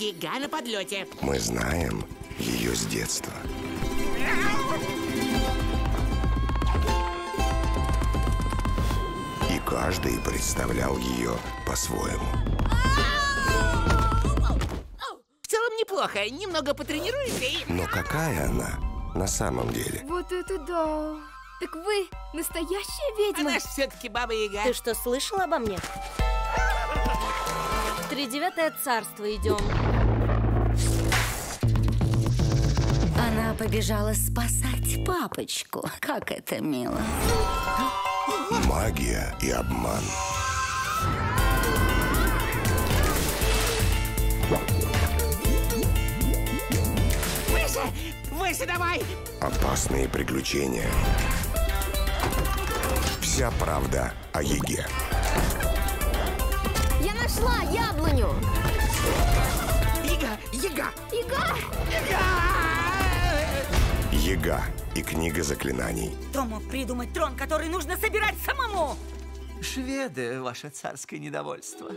Яга на подлете. Мы знаем ее с детства. И каждый представлял ее по-своему. В целом неплохо. Немного потренируешься и... Но какая она на самом деле? Вот это да! Так вы настоящая ведьма? Она ж все-таки баба Яга. Ты что, слышал обо мне? Тридевятое царство идем. Она побежала спасать папочку. Как это мило. Магия и обман. Выше! Выше давай! Опасные приключения. Вся правда о Еге. Нашла яблоню! Яга! Яга! Ига! Ега и книга заклинаний. Кто мог придумать трон, который нужно собирать самому? Шведы, ваше царское недовольство.